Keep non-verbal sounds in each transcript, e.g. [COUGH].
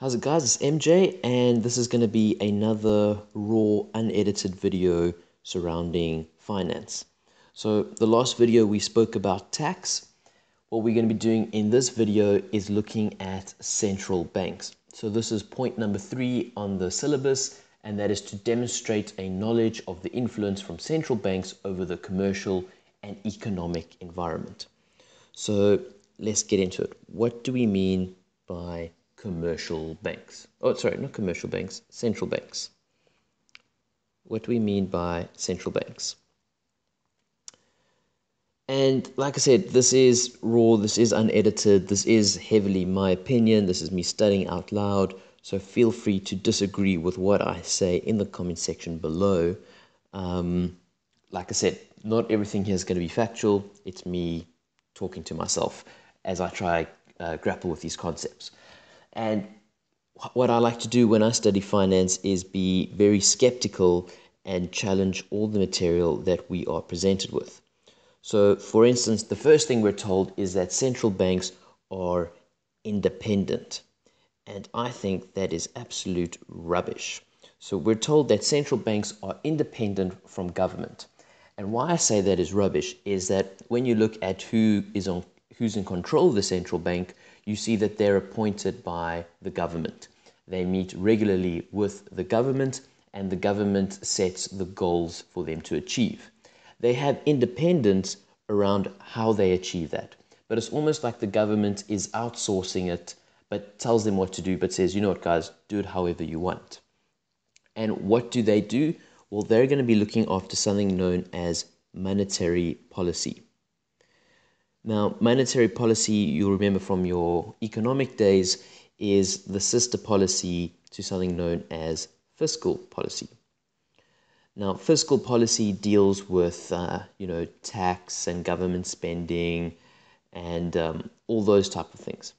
How's it guys? It's MJ and this is going to be another raw unedited video surrounding finance. So the last video we spoke about tax. What we're going to be doing in this video is looking at central banks. So this is point number three on the syllabus and that is to demonstrate a knowledge of the influence from central banks over the commercial and economic environment. So let's get into it. What do we mean by commercial banks. Oh, sorry, not commercial banks, central banks. What do we mean by central banks? And like I said, this is raw, this is unedited, this is heavily my opinion, this is me studying out loud. So feel free to disagree with what I say in the comment section below. Um, like I said, not everything here is going to be factual. It's me talking to myself as I try uh, grapple with these concepts. And what I like to do when I study finance is be very skeptical and challenge all the material that we are presented with. So, for instance, the first thing we're told is that central banks are independent. And I think that is absolute rubbish. So, we're told that central banks are independent from government. And why I say that is rubbish is that when you look at who is on who's in control of the central bank, you see that they're appointed by the government. They meet regularly with the government, and the government sets the goals for them to achieve. They have independence around how they achieve that, but it's almost like the government is outsourcing it, but tells them what to do, but says, you know what, guys, do it however you want. And what do they do? Well, they're going to be looking after something known as monetary policy. Now, monetary policy, you'll remember from your economic days, is the sister policy to something known as fiscal policy. Now, fiscal policy deals with, uh, you know, tax and government spending and um, all those type of things.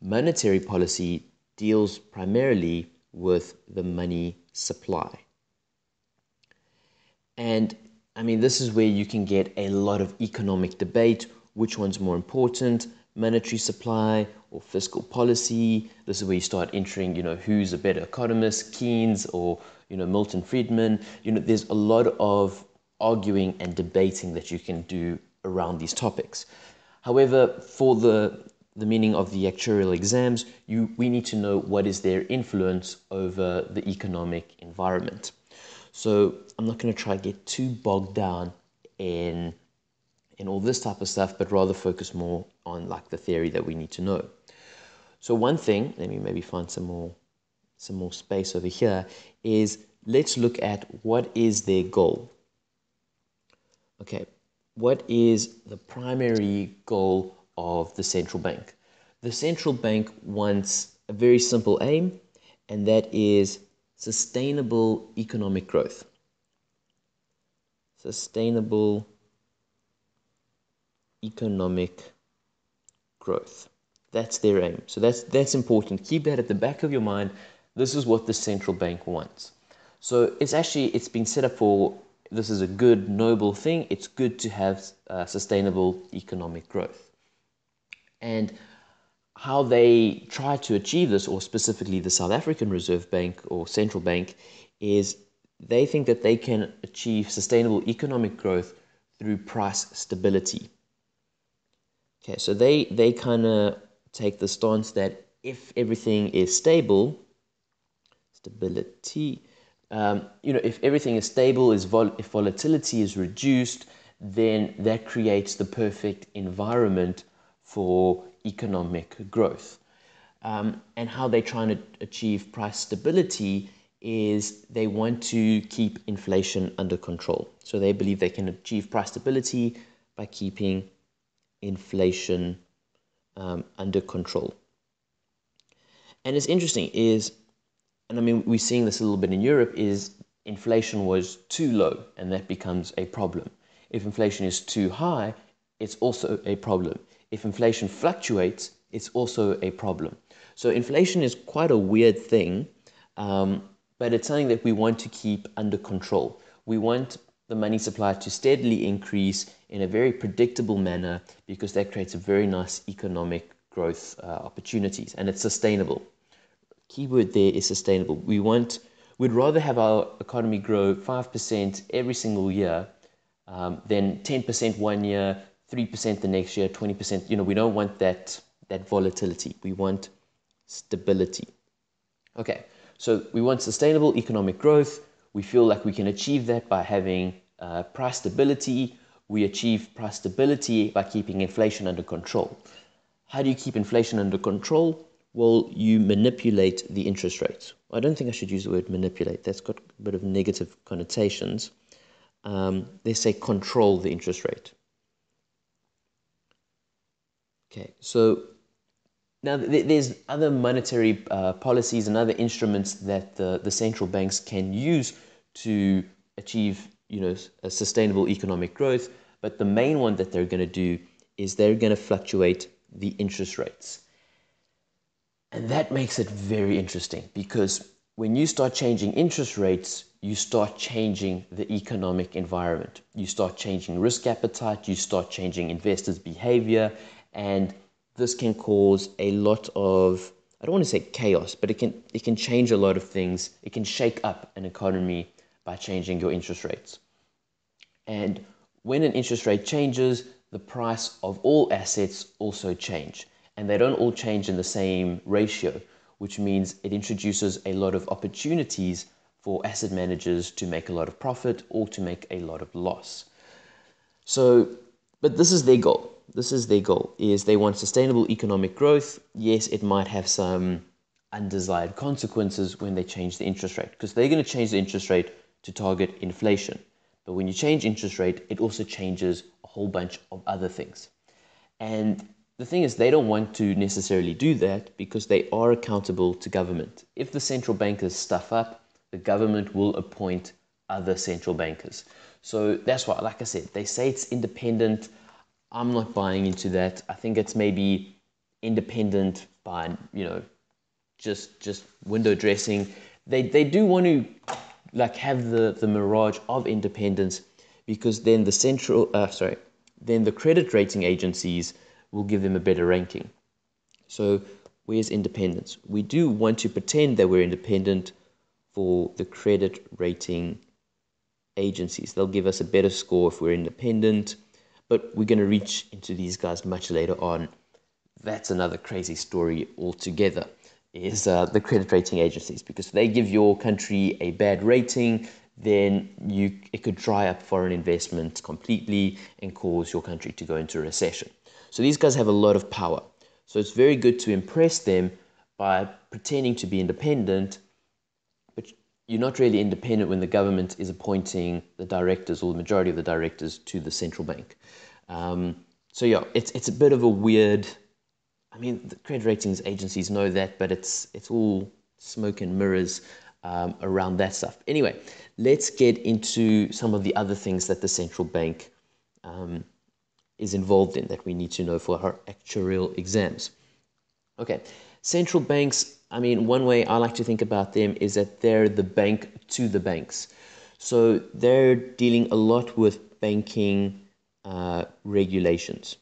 Monetary policy deals primarily with the money supply. And I mean, this is where you can get a lot of economic debate. Which one's more important, monetary supply or fiscal policy? This is where you start entering, you know, who's a better economist, Keynes or, you know, Milton Friedman. You know, there's a lot of arguing and debating that you can do around these topics. However, for the the meaning of the actuarial exams, you, we need to know what is their influence over the economic environment. So I'm not going to try to get too bogged down in in all this type of stuff, but rather focus more on like the theory that we need to know. So one thing, let me maybe find some more some more space over here, is let's look at what is their goal. Okay, what is the primary goal of the central bank? The central bank wants a very simple aim, and that is sustainable economic growth. Sustainable economic growth. That's their aim. So that's that's important. Keep that at the back of your mind. This is what the central bank wants. So it's actually it's been set up for this is a good noble thing. It's good to have uh, sustainable economic growth. And how they try to achieve this, or specifically the South African Reserve Bank or central bank, is they think that they can achieve sustainable economic growth through price stability. Okay, so they, they kind of take the stance that if everything is stable, stability, um, you know, if everything is stable, is vol- if volatility is reduced, then that creates the perfect environment for economic growth. Um, and how they're trying to achieve price stability is they want to keep inflation under control. So they believe they can achieve price stability by keeping inflation um, under control. And it's interesting is, and I mean we're seeing this a little bit in Europe, is inflation was too low and that becomes a problem. If inflation is too high, it's also a problem if inflation fluctuates, it's also a problem. So inflation is quite a weird thing, um, but it's something that we want to keep under control. We want the money supply to steadily increase in a very predictable manner because that creates a very nice economic growth uh, opportunities, and it's sustainable. Keyword there is sustainable. We want, we'd rather have our economy grow 5% every single year um, than 10% one year, 3% the next year, 20%. You know, we don't want that, that volatility. We want stability. Okay, so we want sustainable economic growth. We feel like we can achieve that by having uh, price stability. We achieve price stability by keeping inflation under control. How do you keep inflation under control? Well, you manipulate the interest rates. I don't think I should use the word manipulate. That's got a bit of negative connotations. Um, they say control the interest rate. Okay, so now there's other monetary uh, policies and other instruments that the, the central banks can use to achieve you know, a sustainable economic growth. But the main one that they're going to do is they're going to fluctuate the interest rates. And that makes it very interesting because when you start changing interest rates, you start changing the economic environment. You start changing risk appetite, you start changing investors' behavior, and this can cause a lot of I don't want to say chaos, but it can it can change a lot of things. It can shake up an economy by changing your interest rates. And when an interest rate changes, the price of all assets also change. And they don't all change in the same ratio, which means it introduces a lot of opportunities for asset managers to make a lot of profit or to make a lot of loss. So, but this is their goal. This is their goal is they want sustainable economic growth. Yes, it might have some undesired consequences when they change the interest rate because they're going to change the interest rate to target inflation. But when you change interest rate, it also changes a whole bunch of other things. And the thing is, they don't want to necessarily do that because they are accountable to government. If the central bankers stuff up, the government will appoint other central bankers. So that's why, like I said, they say it's independent. I'm not buying into that. I think it's maybe independent by, you know, just just window dressing. They they do want to like have the, the mirage of independence because then the central uh, sorry then the credit rating agencies will give them a better ranking so where's independence we do want to pretend that we're independent for the credit rating agencies they'll give us a better score if we're independent but we're going to reach into these guys much later on. That's another crazy story altogether is uh, the credit rating agencies. Because if they give your country a bad rating then you it could dry up foreign investment completely and cause your country to go into recession. So these guys have a lot of power. So it's very good to impress them by pretending to be independent you're not really independent when the government is appointing the directors or the majority of the directors to the central bank um, so yeah it's, it's a bit of a weird I mean, the credit ratings agencies know that, but it's it's all smoke and mirrors um, around that stuff. Anyway, let's get into some of the other things that the central bank um, is involved in that we need to know for our actuarial exams. Okay, central banks. I mean, one way I like to think about them is that they're the bank to the banks. So they're dealing a lot with banking uh, regulations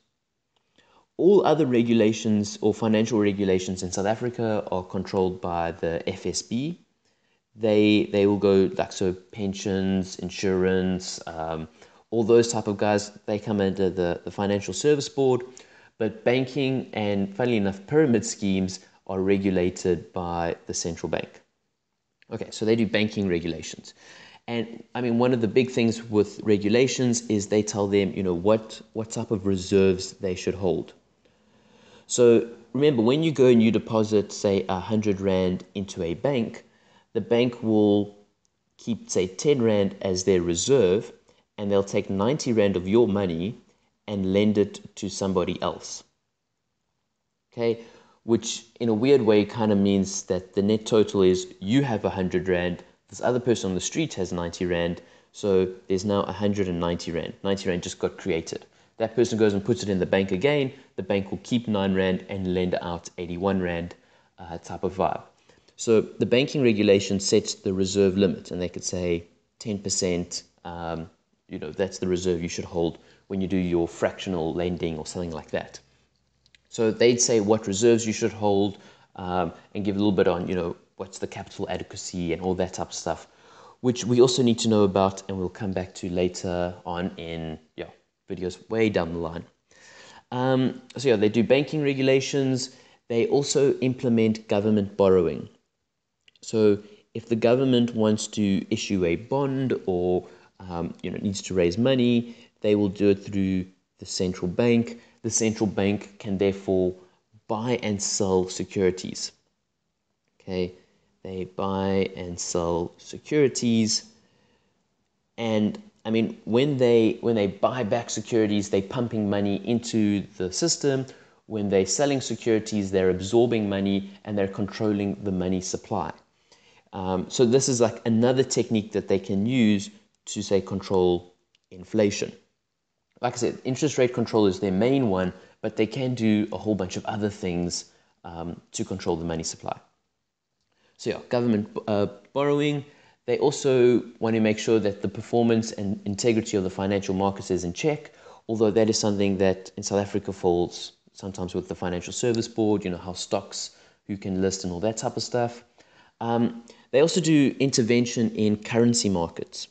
all other regulations or financial regulations in South Africa are controlled by the FSB. They they will go like so pensions, insurance, um, all those type of guys. They come under the, the Financial Service Board, but banking and funnily enough, pyramid schemes are regulated by the central bank. Okay, so they do banking regulations. And I mean, one of the big things with regulations is they tell them, you know, what, what type of reserves they should hold. So remember, when you go and you deposit, say, a hundred rand into a bank, the bank will keep, say, 10 rand as their reserve, and they'll take 90 rand of your money and lend it to somebody else. Okay, which in a weird way kind of means that the net total is you have 100 rand, this other person on the street has 90 rand, so there's now 190 rand. 90 rand just got created. That person goes and puts it in the bank again. The bank will keep 9 Rand and lend out 81 Rand uh, type of vibe. So the banking regulation sets the reserve limit, and they could say 10%, um, you know, that's the reserve you should hold when you do your fractional lending or something like that. So they'd say what reserves you should hold um, and give a little bit on, you know, what's the capital adequacy and all that type of stuff, which we also need to know about and we'll come back to later on in yeah, videos way down the line. Um, so yeah, they do banking regulations. They also implement government borrowing. So if the government wants to issue a bond or um, you know needs to raise money, they will do it through the central bank. The central bank can therefore buy and sell securities. Okay, they buy and sell securities, and I mean when they when they buy back securities, they're pumping money into the system. When they're selling securities, they're absorbing money and they're controlling the money supply. Um, so this is like another technique that they can use to say control inflation like I said, interest rate control is their main one, but they can do a whole bunch of other things um, to control the money supply. So yeah, government uh, borrowing. They also want to make sure that the performance and integrity of the financial markets is in check, although that is something that in South Africa falls sometimes with the Financial Service Board, you know, how stocks, who can list and all that type of stuff. Um, they also do intervention in currency markets.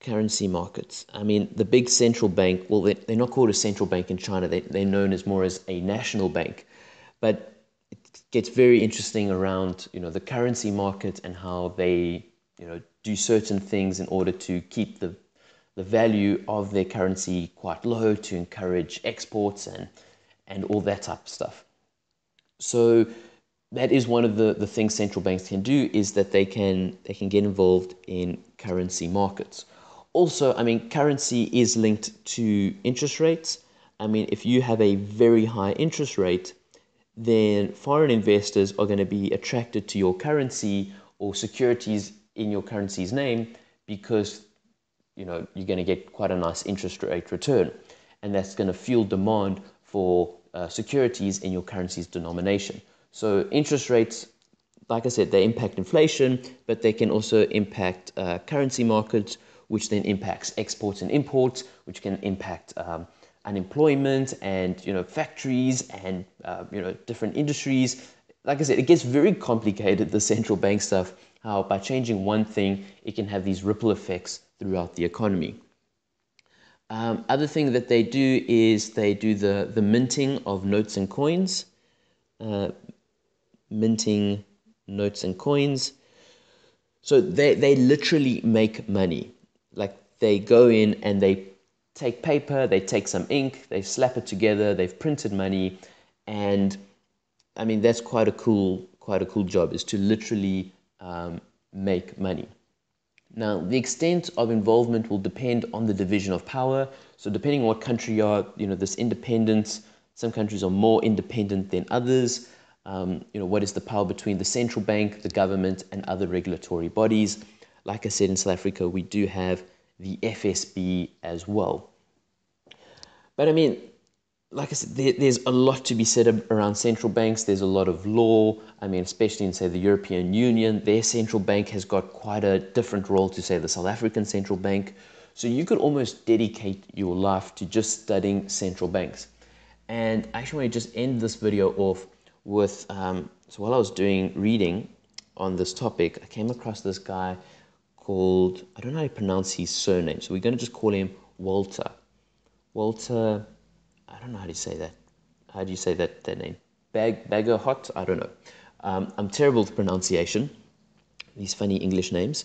Currency markets. I mean, the big central bank, well, they're not called a central bank in China, they, they're known as more as a national bank. But it gets very interesting around, you know, the currency market and how they, you know, do certain things in order to keep the, the value of their currency quite low to encourage exports and, and all that type of stuff. So that is one of the, the things central banks can do is that they can they can get involved in currency markets. Also, I mean, currency is linked to interest rates. I mean, if you have a very high interest rate, then foreign investors are going to be attracted to your currency or securities in your currency's name because you know you're going to get quite a nice interest rate return, and that's going to fuel demand for uh, securities in your currency's denomination. So interest rates, like I said, they impact inflation, but they can also impact uh, currency markets which then impacts exports and imports, which can impact um, unemployment and you know factories and uh, you know different industries. Like I said, it gets very complicated. The central bank stuff. How by changing one thing, it can have these ripple effects throughout the economy. Um, other thing that they do is they do the, the minting of notes and coins, uh, minting notes and coins. So they, they literally make money like they go in and they take paper, they take some ink, they slap it together, they've printed money, and I mean that's quite a cool quite a cool job is to literally um, make money. Now the extent of involvement will depend on the division of power. So depending on what country you are, you know this independence. Some countries are more independent than others. Um, you know what is the power between the central bank, the government, and other regulatory bodies like I said, in South Africa, we do have the FSB as well. But I mean, like I said, there, there's a lot to be said around central banks. There's a lot of law. I mean, especially in, say, the European Union, their central bank has got quite a different role to, say, the South African central bank. So you could almost dedicate your life to just studying central banks. And I actually want to just end this video off with, um, so while I was doing reading on this topic, I came across this guy called, I don't know how to pronounce his surname, so we're going to just call him Walter. Walter, I don't know how to say that. How do you say that, that name? Bag, Bagger Hot? I don't know. Um, I'm terrible with pronunciation, these funny English names.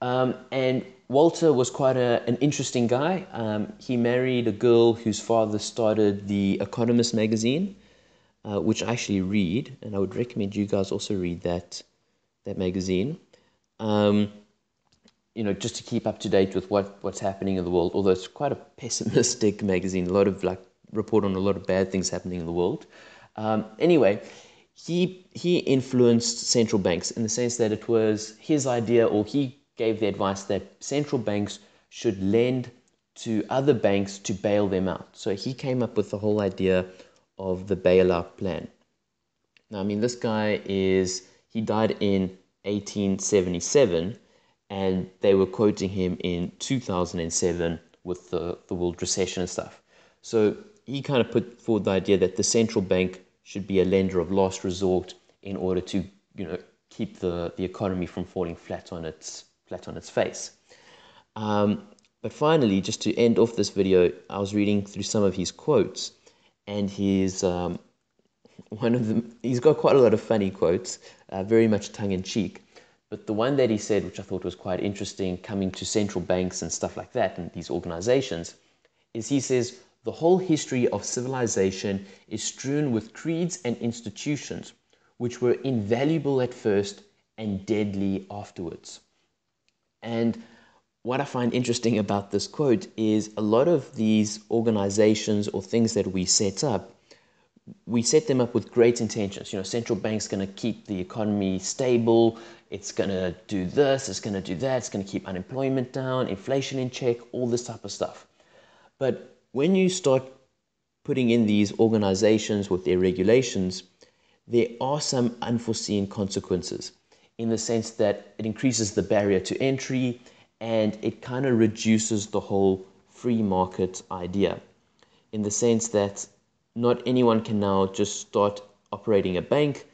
Um, and Walter was quite a, an interesting guy. Um, he married a girl whose father started the Economist magazine, uh, which I actually read, and I would recommend you guys also read that, that magazine. Um, you know, just to keep up to date with what, what's happening in the world, although it's quite a pessimistic [LAUGHS] magazine, a lot of like report on a lot of bad things happening in the world. Um, anyway, he he influenced central banks in the sense that it was his idea, or he gave the advice that central banks should lend to other banks to bail them out. So he came up with the whole idea of the bailout plan. Now, I mean, this guy is he died in 1877 and they were quoting him in 2007 with the, the world recession and stuff. So he kind of put forward the idea that the central bank should be a lender of last resort in order to, you know, keep the, the economy from falling flat on its flat on its face. Um, but finally, just to end off this video, I was reading through some of his quotes, and his um, [LAUGHS] one of them he's got quite a lot of funny quotes, uh, very much tongue in cheek. But the one that he said, which I thought was quite interesting, coming to central banks and stuff like that, and these organizations, is he says the whole history of civilization is strewn with creeds and institutions which were invaluable at first and deadly afterwards. And what I find interesting about this quote is a lot of these organizations or things that we set up, we set them up with great intentions. You know, central bank's going to keep the economy stable. It's going to do this. It's going to do that. It's going to keep unemployment down, inflation in check, all this type of stuff. But when you start putting in these organizations with their regulations, there are some unforeseen consequences in the sense that it increases the barrier to entry and it kind of reduces the whole free market idea in the sense that not anyone can now just start operating a bank.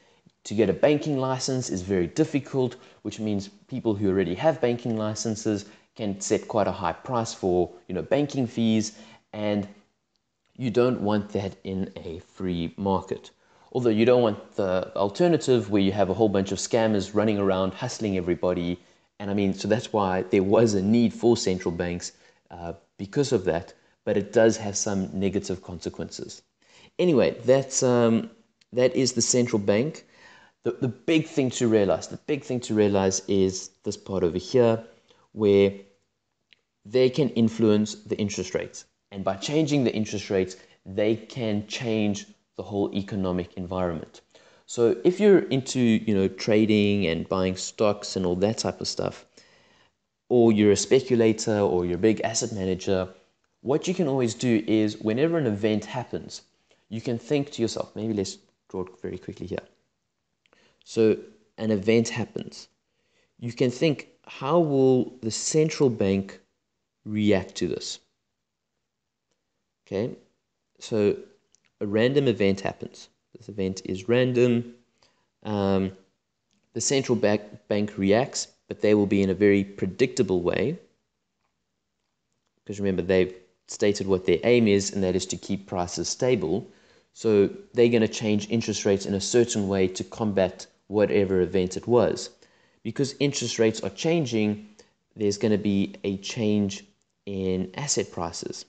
To get a banking license is very difficult, which means people who already have banking licenses can set quite a high price for you know banking fees and you don't want that in a free market. Although you don't want the alternative where you have a whole bunch of scammers running around hustling everybody. And I mean, so that's why there was a need for central banks uh, because of that, but it does have some negative consequences. Anyway, that's, um, that is the central bank. The, the big thing to realize, the big thing to realize is this part over here where they can influence the interest rates. And by changing the interest rates, they can change the whole economic environment. So if you're into, you know, trading and buying stocks and all that type of stuff, or you're a speculator or you're a big asset manager, what you can always do is whenever an event happens, you can think to yourself, maybe let's draw it very quickly here. So an event happens. You can think, how will the central bank react to this? Okay, so a random event happens. This event is random. Um, the central bank, bank reacts, but they will be in a very predictable way. Because remember, they've stated what their aim is, and that is to keep prices stable. So they're going to change interest rates in a certain way to combat whatever event it was. Because interest rates are changing, there's going to be a change in asset prices,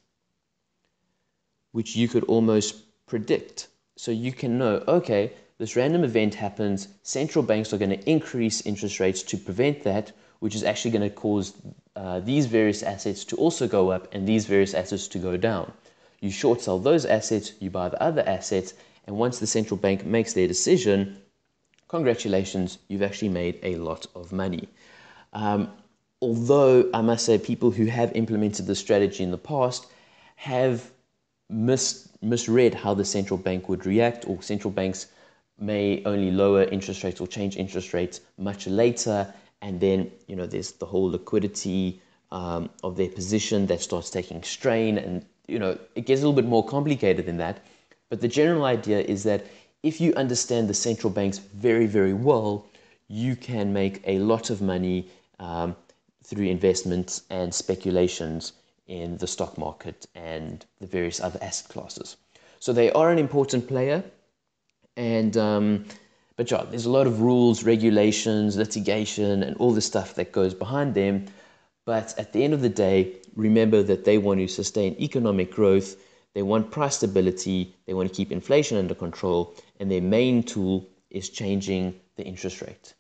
which you could almost predict. So you can know, okay, this random event happens, central banks are going to increase interest rates to prevent that, which is actually going to cause uh, these various assets to also go up and these various assets to go down. You short sell those assets, you buy the other assets, and once the central bank makes their decision, congratulations, you've actually made a lot of money. Um, although I must say, people who have implemented this strategy in the past have mis- misread how the central bank would react, or central banks may only lower interest rates or change interest rates much later, and then you know there's the whole liquidity um, of their position that starts taking strain, and you know it gets a little bit more complicated than that. But the general idea is that if you understand the central banks very very well, you can make a lot of money um, through investments and speculations in the stock market and the various other asset classes. So they are an important player, and um, but yeah, there's a lot of rules, regulations, litigation, and all the stuff that goes behind them. But at the end of the day, remember that they want to sustain economic growth, they want price stability, they want to keep inflation under control, and their main tool is changing the interest rate.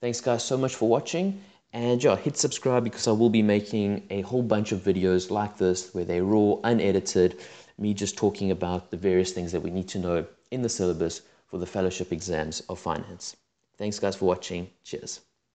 Thanks, guys, so much for watching. And yeah, hit subscribe because I will be making a whole bunch of videos like this where they're raw, unedited, me just talking about the various things that we need to know in the syllabus for the fellowship exams of finance. Thanks guys for watching. Cheers.